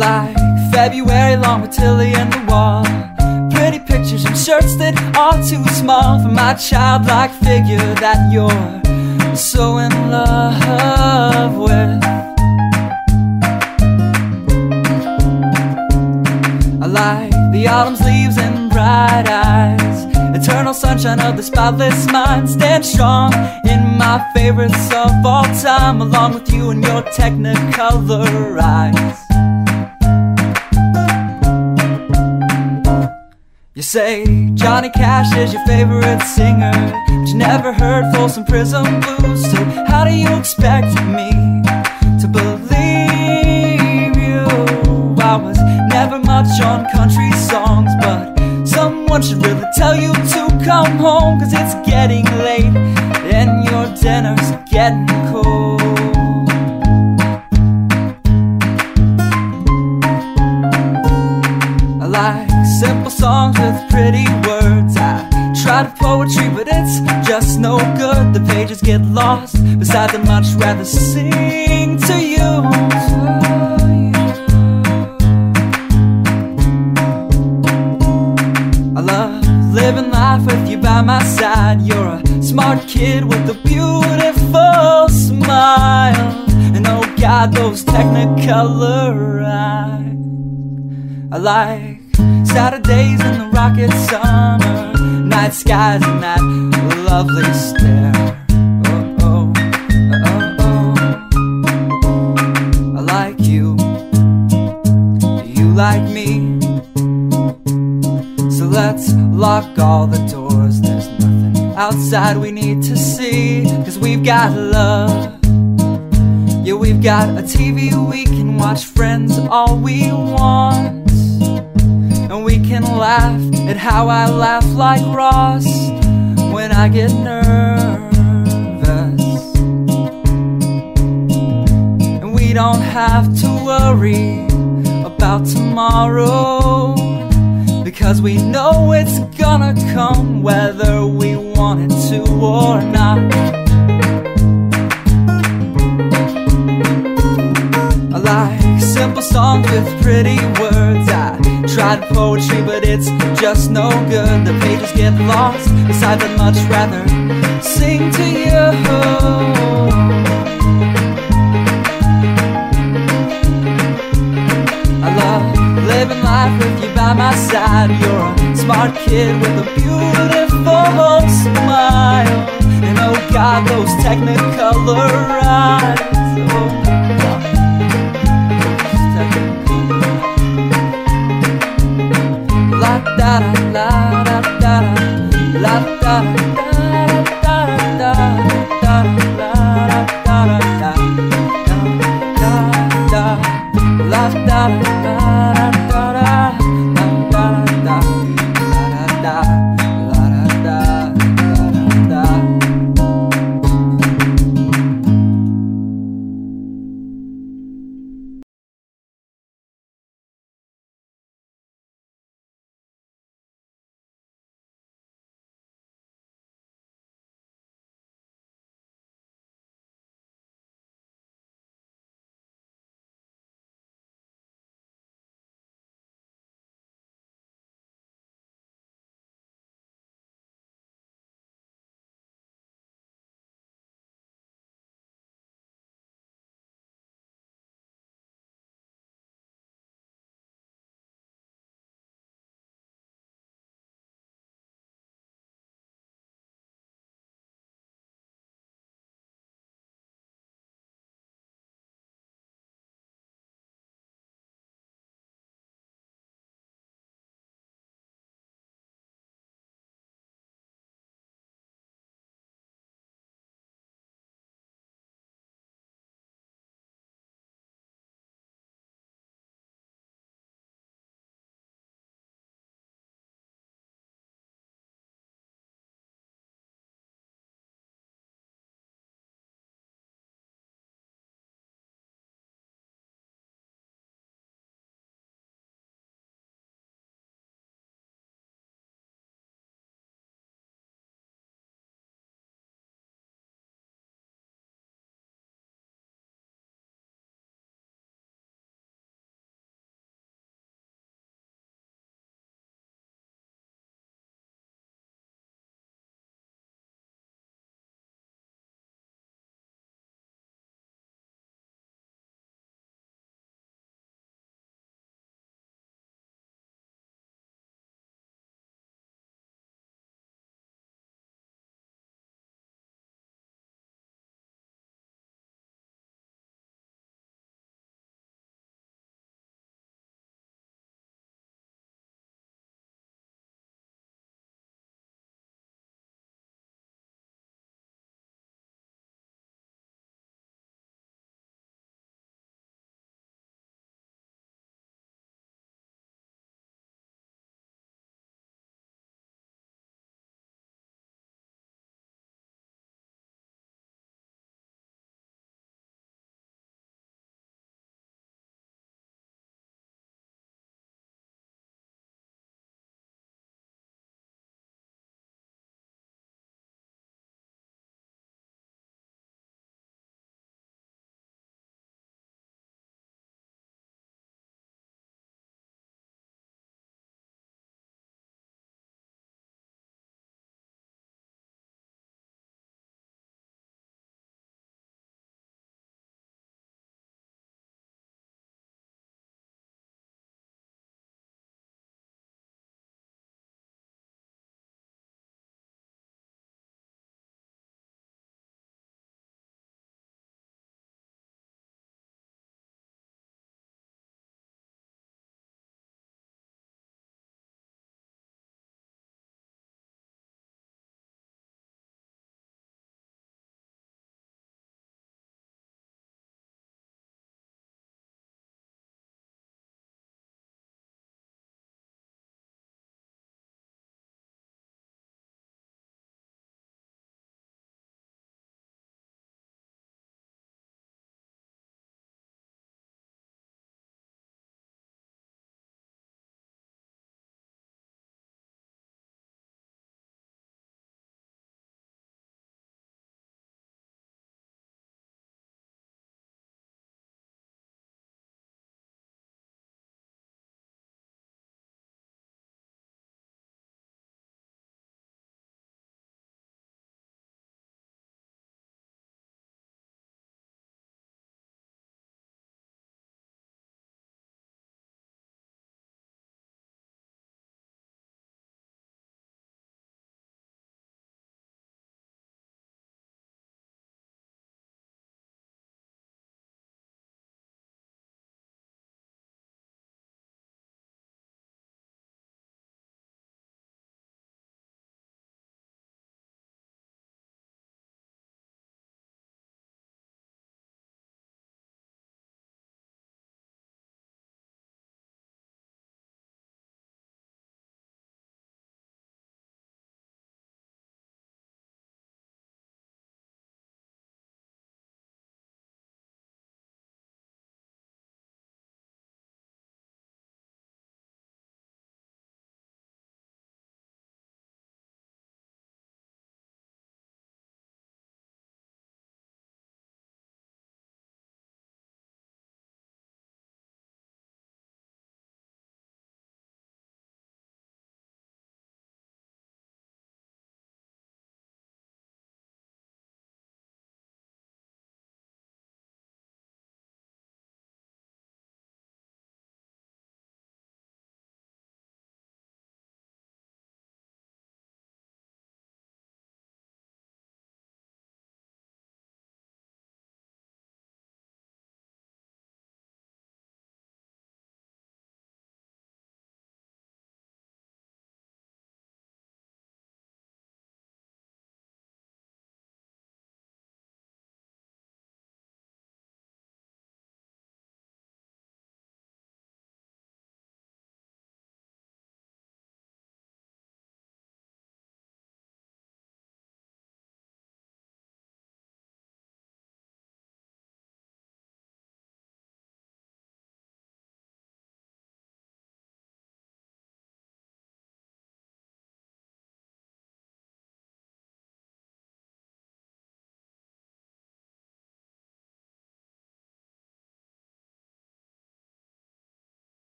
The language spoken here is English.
like February long with Tilly and the wall. Pretty pictures and shirts that are too small for my childlike figure that you're so in love with. I like the autumn's leaves and bright eyes. Eternal sunshine of the spotless mind. Stand strong in my favorites of all time, along with you and your technicolor eyes. You say Johnny Cash is your favorite singer, but you never heard Folsom Prison Blues. So how do you expect me to believe you? I was never much on country songs, but someone should really tell you to come home, cause it's getting late and your dinner's getting cold. Pages get lost. Besides, I'd much rather sing to you. I love living life with you by my side. You're a smart kid with a beautiful smile. And oh God, those technicolor eyes. I like Saturdays in the rocket summer, night skies and that lovely stare. Let's lock all the doors. There's nothing outside we need to see, cause we've got love. Yeah, we've got a TV we can watch friends all we want. And we can laugh at how I laugh like Ross when I get nervous. And we don't have to worry about tomorrow because we know it's gonna come whether we want it to or not. I like simple songs with pretty words. I tried poetry, but it's just no good. The pages get lost. Besides, I'd much rather sing to you. did with a beautiful smile. And oh God, those technicolor eyes. Oh God. Technicolor. La da da da da da da la da.